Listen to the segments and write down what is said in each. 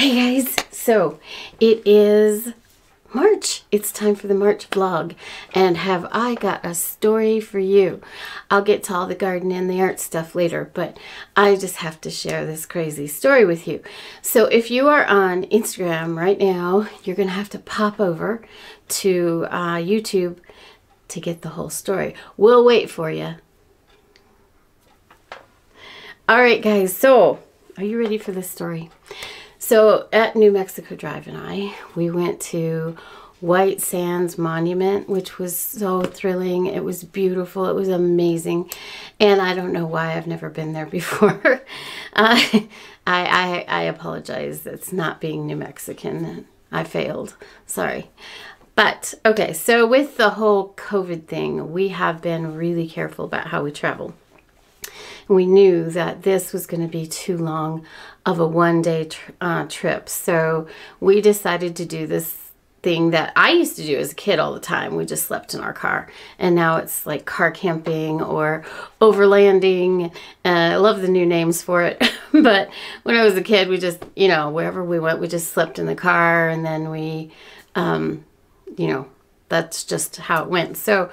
Hey guys, so it is March. It's time for the March vlog. And have I got a story for you? I'll get to all the garden and the art stuff later, but I just have to share this crazy story with you. So if you are on Instagram right now, you're going to have to pop over to uh, YouTube to get the whole story. We'll wait for you. All right, guys, so are you ready for this story? So at New Mexico Drive and I, we went to White Sands Monument, which was so thrilling. It was beautiful. It was amazing. And I don't know why I've never been there before. uh, I, I, I apologize. It's not being New Mexican. I failed. Sorry. But okay, so with the whole COVID thing, we have been really careful about how we travel we knew that this was going to be too long of a one day tr uh, trip. So we decided to do this thing that I used to do as a kid all the time. We just slept in our car. And now it's like car camping or overlanding. Uh, I love the new names for it. but when I was a kid, we just, you know, wherever we went, we just slept in the car and then we, um, you know, that's just how it went. So,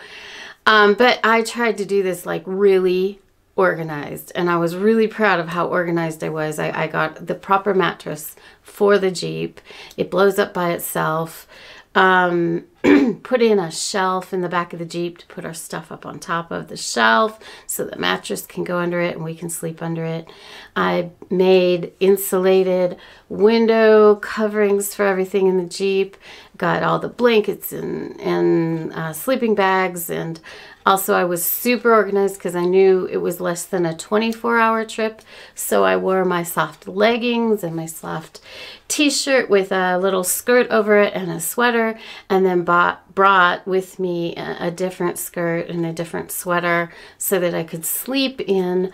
um, but I tried to do this like really organized and I was really proud of how organized I was. I, I got the proper mattress for the Jeep. It blows up by itself. Um, put in a shelf in the back of the Jeep to put our stuff up on top of the shelf so the mattress can go under it and we can sleep under it. I made insulated window coverings for everything in the Jeep. Got all the blankets and, and uh, sleeping bags and also, I was super organized because I knew it was less than a 24 hour trip. So I wore my soft leggings and my soft t-shirt with a little skirt over it and a sweater and then bought, brought with me a, a different skirt and a different sweater so that I could sleep in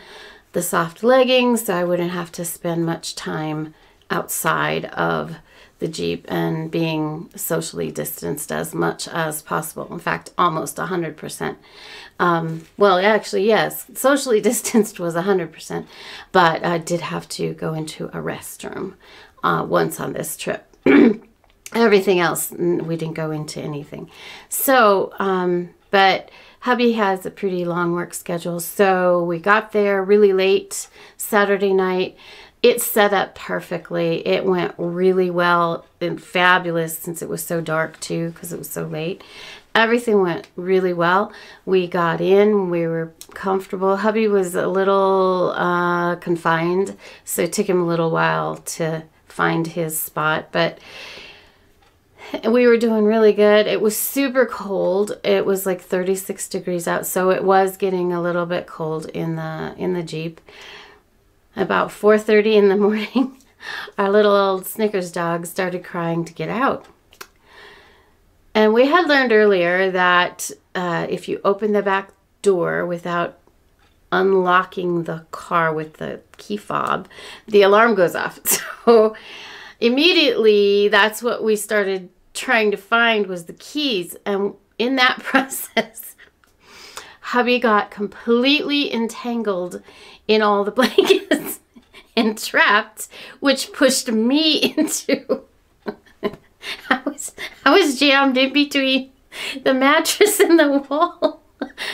the soft leggings so I wouldn't have to spend much time outside of the Jeep and being socially distanced as much as possible. In fact, almost 100%. Um, well, actually, yes, socially distanced was 100%, but I did have to go into a restroom uh, once on this trip. Everything else, we didn't go into anything. So, um, but hubby has a pretty long work schedule. So we got there really late Saturday night it set up perfectly. It went really well and fabulous since it was so dark too because it was so late. Everything went really well. We got in, we were comfortable. Hubby was a little uh, confined, so it took him a little while to find his spot, but we were doing really good. It was super cold. It was like 36 degrees out, so it was getting a little bit cold in the in the Jeep about 4.30 in the morning, our little old Snickers dog started crying to get out. And we had learned earlier that uh, if you open the back door without unlocking the car with the key fob, the alarm goes off. So immediately that's what we started trying to find was the keys. And in that process, hubby got completely entangled in all the blankets and trapped, which pushed me into. I was I was jammed in between the mattress and the wall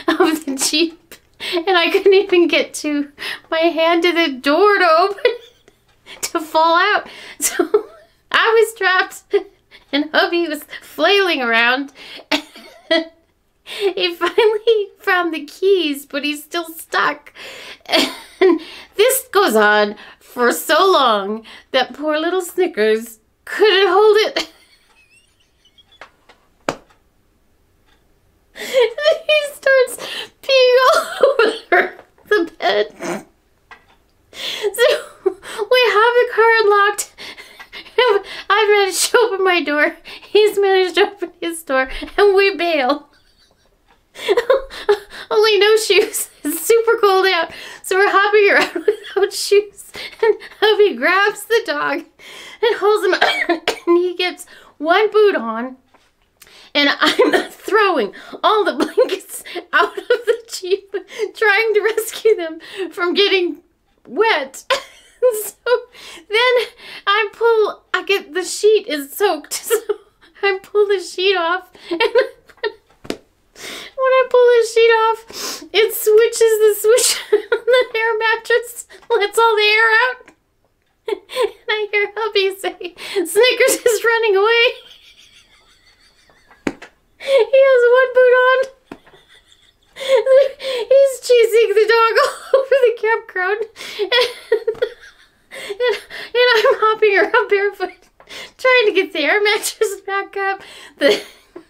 of the Jeep, and I couldn't even get to my hand to the door to open it to fall out. So I was and hubby was flailing around. he finally found the keys, but he's still stuck. And this goes on for so long that poor little Snickers couldn't hold it. he starts peeing all over the bed. So we have the car unlocked. I've managed to open my door. He's managed to and we bail. Only no shoes. It's super cold out. So we're hopping around without shoes. And hubby grabs the dog and holds him up. and he gets one boot on. And I'm throwing all the blankets out of the Jeep, trying to rescue them from getting wet. so then I pull, I get the sheet is soaked. So I pull the sheet off and when I pull the sheet off, it switches the switch on the air mattress, lets all the air out. And I hear hubby say, Snickers is running away. He has one boot on. He's chasing the dog all over the campground. And, and, and I'm hopping around barefoot, trying to get the air mattress back up, the,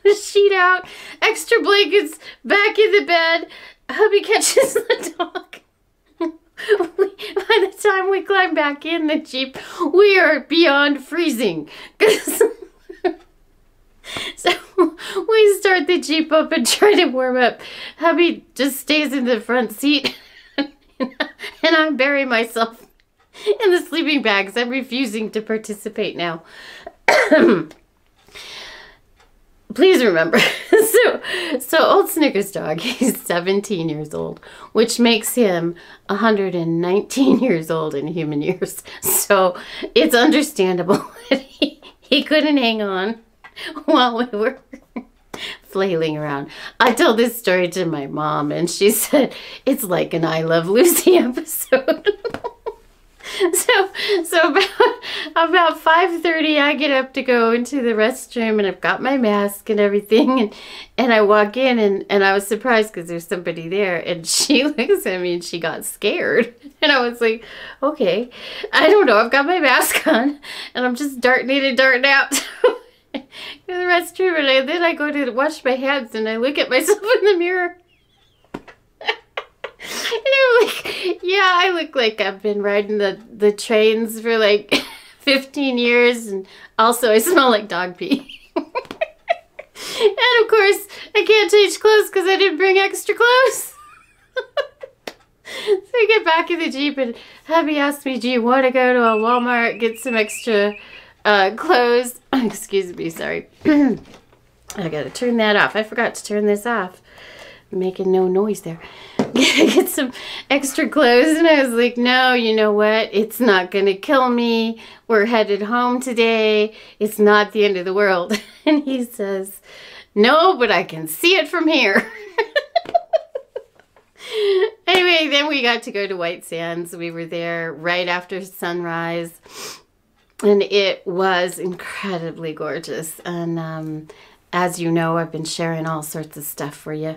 sheet out, extra blankets back in the bed. Hubby catches the dog. By the time we climb back in the Jeep, we are beyond freezing. so we start the Jeep up and try to warm up. Hubby just stays in the front seat. and I bury myself in the sleeping bags. I'm refusing to participate now. Please remember. so, so old Snickers dog, he's 17 years old, which makes him 119 years old in human years. So it's understandable that he, he couldn't hang on while we were flailing around. I told this story to my mom, and she said it's like an I Love Lucy episode. so so about about 5:30 I get up to go into the restroom and I've got my mask and everything and and I walk in and and I was surprised cuz there's somebody there and she looks at me and she got scared. And I was like okay. I don't know I've got my mask on and I'm just darting in and darting out in the restroom and I, then I go to wash my hands and I look at myself in the mirror like, yeah, I look like I've been riding the, the trains for like 15 years and also I smell like dog pee. and of course, I can't change clothes because I didn't bring extra clothes. so I get back in the Jeep and hubby asked me, do you want to go to a Walmart, get some extra uh, clothes? Excuse me, sorry. I gotta turn that off. I forgot to turn this off. Making no noise there. get some extra clothes. And I was like, no, you know what? It's not going to kill me. We're headed home today. It's not the end of the world. And he says, no, but I can see it from here. anyway, then we got to go to White Sands. We were there right after sunrise. And it was incredibly gorgeous. And um, as you know, I've been sharing all sorts of stuff for you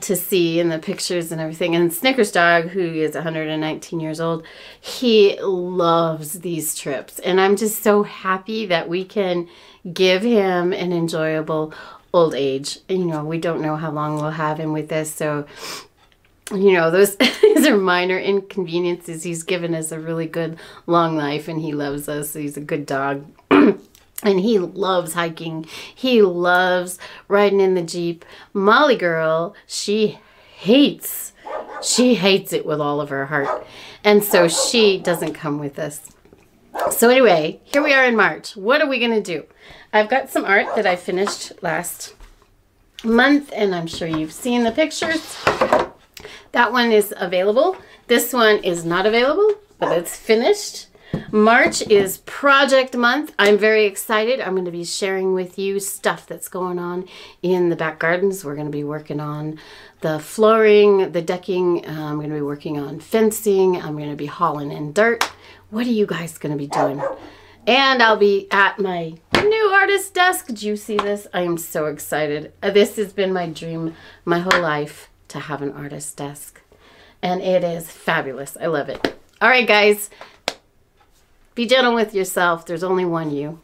to see in the pictures and everything. And Snickers Dog, who is 119 years old, he loves these trips. And I'm just so happy that we can give him an enjoyable old age. You know, we don't know how long we'll have him with us. So, you know, those these are minor inconveniences. He's given us a really good long life and he loves us. He's a good dog. and he loves hiking. He loves riding in the Jeep. Molly girl, she hates, she hates it with all of her heart. And so she doesn't come with us. So anyway, here we are in March. What are we going to do? I've got some art that I finished last month, and I'm sure you've seen the pictures. That one is available. This one is not available, but it's finished. March is project month. I'm very excited. I'm going to be sharing with you stuff that's going on in the back gardens. We're going to be working on the flooring, the decking. I'm going to be working on fencing. I'm going to be hauling in dirt. What are you guys going to be doing? And I'll be at my new artist desk. Do you see this? I am so excited. Uh, this has been my dream my whole life to have an artist desk. And it is fabulous. I love it. All right, guys. Be gentle with yourself. There's only one you.